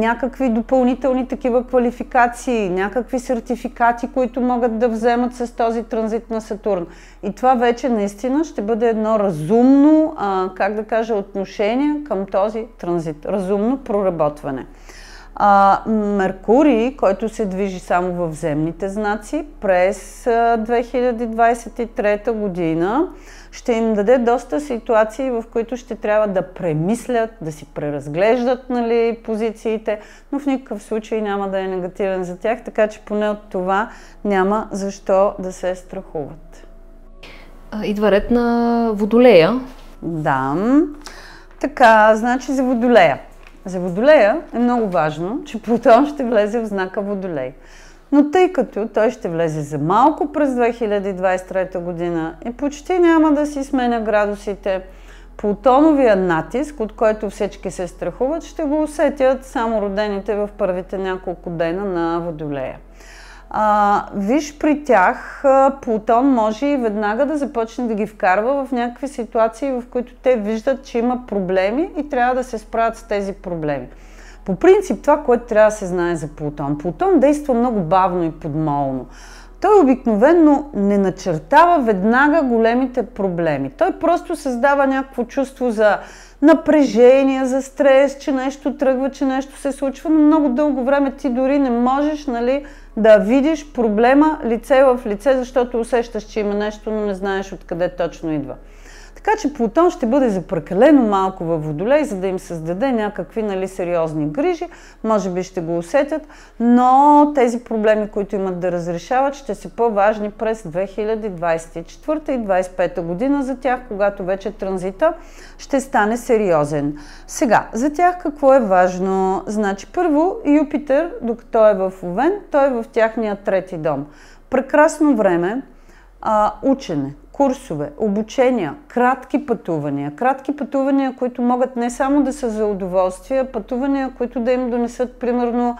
някакви допълнителни такива квалификации, някакви сертификати, които могат да вземат с този транзит на Сатурн. И това вече наистина ще бъде едно разумно, как да кажа, отношение към този транзит. Разумно проработване. А, Меркурий, който се движи само в земните знаци, през 2023 година ще им даде доста ситуации, в които ще трябва да премислят, да си преразглеждат нали, позициите, но в никакъв случай няма да е негативен за тях, така че поне от това няма защо да се страхуват. Идва ред на Водолея. Да. Така, значи за Водолея. За Водолея е много важно, че Плутон ще влезе в знака Водолей. Но тъй като той ще влезе за малко през 2023 година и почти няма да си сменя градусите, плутоновия натиск, от който всички се страхуват, ще го усетят само родените в първите няколко дена на Водолея. А, виж, при тях Плутон може и веднага да започне да ги вкарва в някакви ситуации, в които те виждат, че има проблеми и трябва да се справят с тези проблеми. По принцип, това, което трябва да се знае за Плутон. Плутон действа много бавно и подмолно. Той обикновенно не начертава веднага големите проблеми. Той просто създава някакво чувство за напрежение, за стрес, че нещо тръгва, че нещо се случва, но много дълго време ти дори не можеш нали, да видиш проблема лице в лице, защото усещаш, че има нещо, но не знаеш откъде точно идва. Така че Плутон ще бъде за прекалено малко във Водолей, за да им създаде някакви нали, сериозни грижи. Може би ще го усетят, но тези проблеми, които имат да разрешават, ще са по-важни през 2024 и 2025 година за тях, когато вече транзита ще стане сериозен. Сега, за тях какво е важно? Значи, първо, Юпитер, докато е в Овен, той е в тяхния трети дом. Прекрасно време, а, учене, курсове, обучения, кратки пътувания. Кратки пътувания, които могат не само да са за удоволствие, а пътувания, които да им донесат, примерно,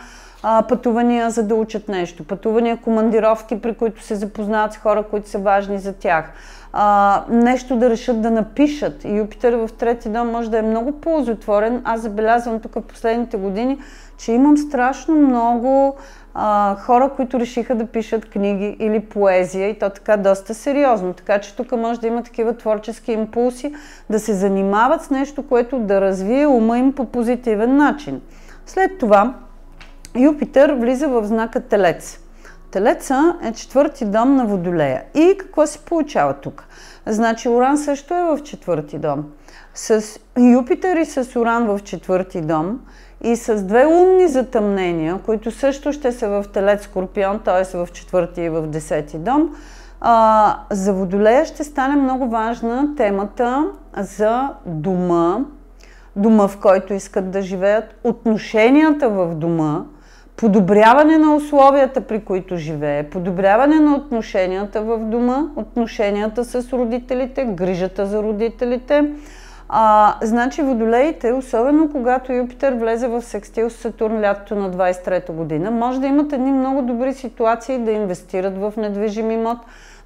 пътувания за да учат нещо, пътувания, командировки, при които се запознават с хора, които са важни за тях, а, нещо да решат да напишат. Юпитер в трети дом може да е много ползотворен. Аз забелязвам тук в последните години, че имам страшно много а, хора, които решиха да пишат книги или поезия и то така доста сериозно. Така че тук може да има такива творчески импулси, да се занимават с нещо, което да развие ума им по позитивен начин. След това Юпитер влиза в знака Телец. Телеца е четвърти дом на Водолея. И какво се получава тук? Значи Оран също е в четвърти дом. С Юпитер и с Оран в четвърти дом и с две лунни затъмнения, които също ще са в Телец Скорпион, т.е. в четвърти и в десети дом, а, за Водолея ще стане много важна темата за дома, дома в който искат да живеят, отношенията в дома, подобряване на условията, при които живее, подобряване на отношенията в дома, отношенията с родителите, грижата за родителите. А, значи водолеите, особено когато Юпитер влезе в секстил с Сатурн лятото на 23-та година, може да имат едни много добри ситуации да инвестират в недвижим имот,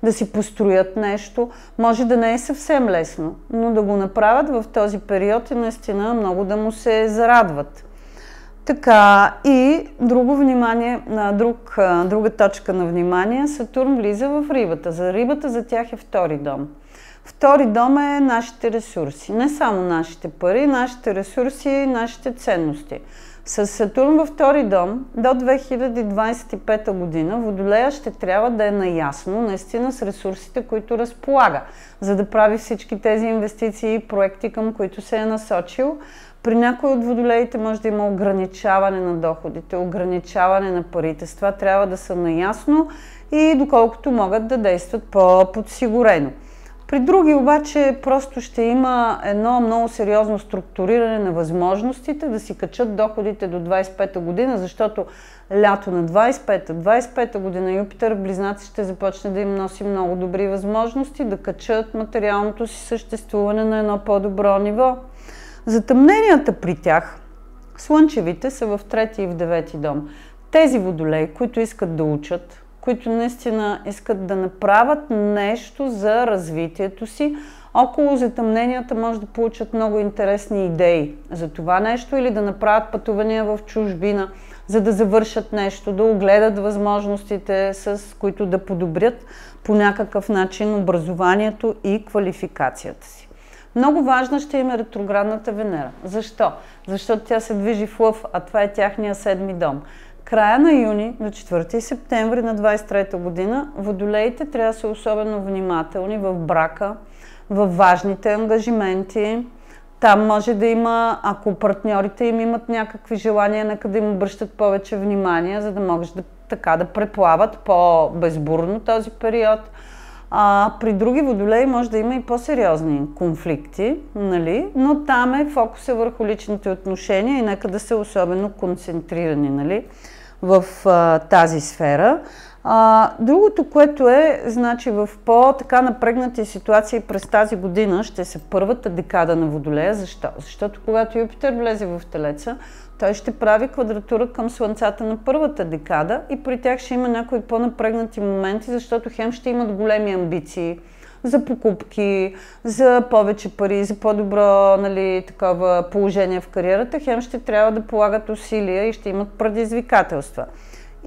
да си построят нещо. Може да не е съвсем лесно, но да го направят в този период и наистина много да му се зарадват. Така, и друго внимание, друг, друга точка на внимание, Сатурн влиза в рибата. За рибата за тях е втори дом. Втори дом е нашите ресурси. Не само нашите пари, нашите ресурси и нашите ценности. С Сатурн във втори дом до 2025 година Водолея ще трябва да е наясно наистина с ресурсите, които разполага, за да прави всички тези инвестиции и проекти, към които се е насочил. При някои от водолеите може да има ограничаване на доходите, ограничаване на парите. С това трябва да са наясно и доколкото могат да действат по-подсигурено. При други обаче просто ще има едно много сериозно структуриране на възможностите да си качат доходите до 25-та година, защото лято на 25-та, 25-та година Юпитер Близнаци ще започне да им носи много добри възможности да качат материалното си съществуване на едно по-добро ниво. Затъмненията при тях, слънчевите, са в трети и в девети дом. Тези водолеи, които искат да учат, които наистина искат да направят нещо за развитието си, около затъмненията може да получат много интересни идеи за това нещо или да направят пътувания в чужбина, за да завършат нещо, да огледат възможностите, с които да подобрят по някакъв начин образованието и квалификацията си. Много важна ще има ретроградната Венера. Защо? Защото тя се движи в Лъв, а това е тяхния седми дом. Края на юни до 4 септември на 23 година водолеите трябва да са особено внимателни в брака, в важните ангажименти. Там може да има, ако партньорите им имат някакви желания, нека да им обръщат повече внимание, за да могат да, така да преплават по-безбурно този период – а, при други водолеи може да има и по-сериозни конфликти, нали? но там е фокуса върху личните отношения и нека да са особено концентрирани. Нали? В а, тази сфера. А, другото, което е, значи в по-така напрегнати ситуации през тази година ще се първата декада на Водолея. Защо? Защото когато Юпитер влезе в Телеца, той ще прави квадратура към Слънцата на първата декада и при тях ще има някои по-напрегнати моменти, защото хем ще имат големи амбиции за покупки, за повече пари, за по-добро нали, такова положение в кариерата, хем ще трябва да полагат усилия и ще имат предизвикателства.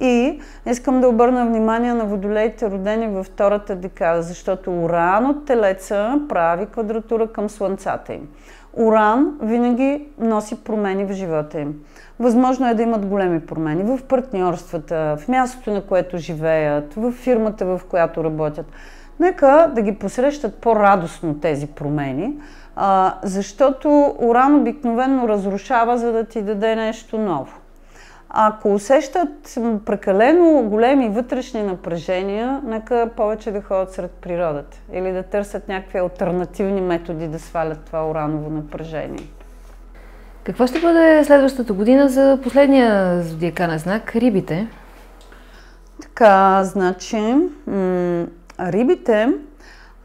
И искам да обърна внимание на водолеите, родени във втората декада, защото Уран от Телеца прави квадратура към Слънцата им. Уран винаги носи промени в живота им. Възможно е да имат големи промени в партньорствата, в мястото, на което живеят, в фирмата, в която работят. Нека да ги посрещат по-радостно тези промени, защото Уран обикновенно разрушава, за да ти даде нещо ново. Ако усещат прекалено големи вътрешни напрежения, нека повече да ходят сред природата или да търсят някакви альтернативни методи да свалят това ураново напрежение. Каква ще бъде следващата година за последния зодиакален знак рибите? Така, значи, рибите,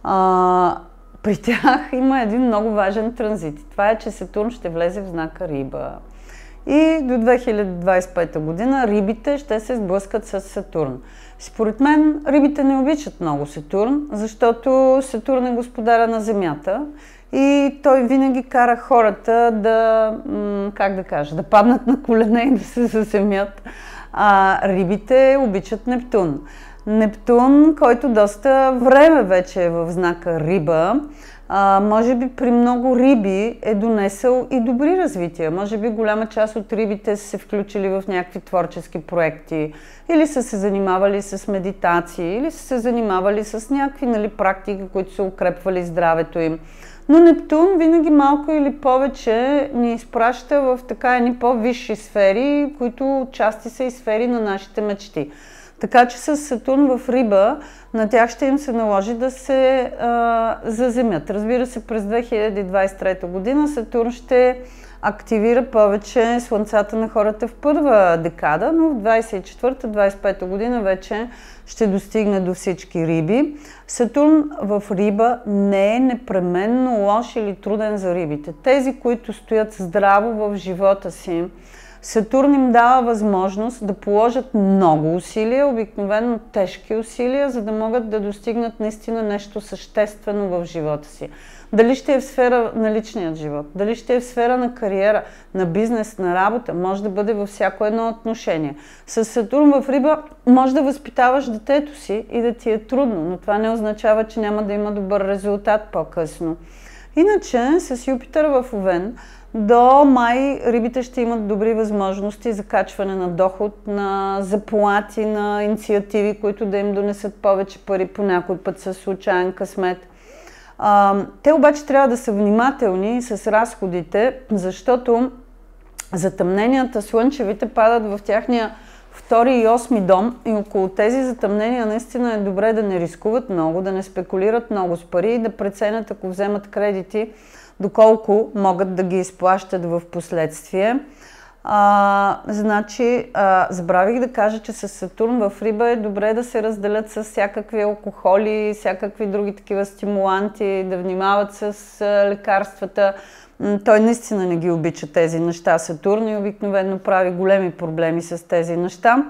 а, при тях има един много важен транзит. Това е, че Сатурн ще влезе в знака Риба. И до 2025 година рибите ще се сблъскат с Сатурн. Според мен рибите не обичат много Сатурн, защото Сатурн е господаря на Земята и той винаги кара хората да, как да кажа, да паднат на колене и да се заземят. А рибите обичат Нептун. Нептун, който доста време вече е в знака Риба, а, може би при много риби е донесъл и добри развития. Може би голяма част от рибите са се включили в някакви творчески проекти, или са се занимавали с медитации, или са се занимавали с някакви нали, практики, които са укрепвали здравето им. Но Нептун винаги малко или повече ни изпраща в така едни по-висши сфери, които части са и сфери на нашите мечти. Така че с Сатурн в Риба на тях ще им се наложи да се а, заземят. Разбира се, през 2023 година Сатурн ще активира повече слънцата на хората в първа декада, но в 24-25 година вече ще достигне до всички риби. Сатурн в риба не е непременно лош или труден за рибите. Тези, които стоят здраво в живота си, Сатурн им дава възможност да положат много усилия, обикновено тежки усилия, за да могат да достигнат наистина нещо съществено в живота си. Дали ще е в сфера на личният живот, дали ще е в сфера на кариера, на бизнес, на работа, може да бъде във всяко едно отношение. С Сатурн в Риба може да възпитаваш детето си и да ти е трудно, но това не означава, че няма да има добър резултат по-късно. Иначе с Юпитър в Овен до май рибите ще имат добри възможности за качване на доход, на заплати, на инициативи, които да им донесат повече пари по някой път с случайен късмет. А, те обаче трябва да са внимателни с разходите, защото затъмненията слънчевите падат в тяхния втори и осми дом и около тези затъмнения наистина е добре да не рискуват много, да не спекулират много с пари и да преценят, ако вземат кредити, доколко могат да ги изплащат в последствие. А, значи, а, забравих да кажа, че с Сатурн в Риба е добре да се разделят с всякакви алкохоли, всякакви други такива стимуланти, да внимават с а, лекарствата. Той наистина не ги обича тези неща. Сатурн и обикновено прави големи проблеми с тези неща.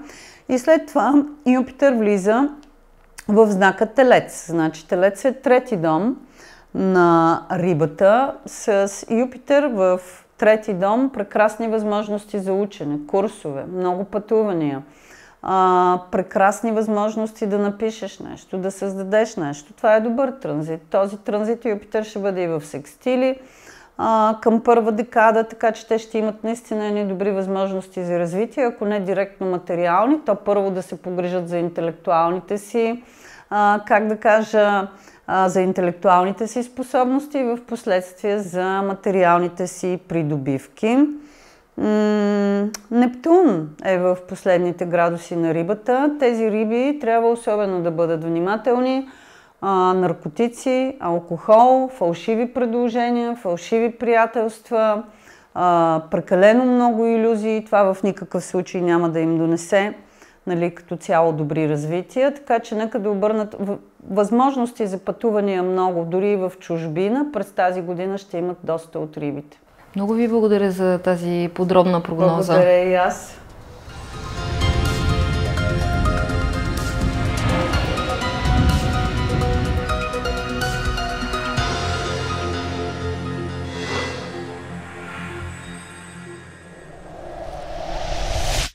И след това Юпитер влиза в знака Телец. Значи Телец е трети дом на рибата с Юпитер в трети дом, прекрасни възможности за учене, курсове, много пътувания, а, прекрасни възможности да напишеш нещо, да създадеш нещо. Това е добър транзит. Този транзит Юпитер ще бъде и в секстили а, към първа декада, така че те ще имат наистина едни добри възможности за развитие, ако не директно материални, то първо да се погрижат за интелектуалните си, а, как да кажа, а, за интелектуалните си способности и в последствие за материалните си придобивки. Нептун е в последните градуси на рибата. Тези риби трябва особено да бъдат внимателни. А, наркотици, алкохол, фалшиви предложения, фалшиви приятелства, а, прекалено много иллюзии. Това в никакъв случай няма да им донесе нали, като цяло добри развития, така че нека да обърнат възможности за пътувания много, дори и в чужбина. През тази година ще имат доста от рибите. Много ви благодаря за тази подробна прогноза. Благодаря и аз.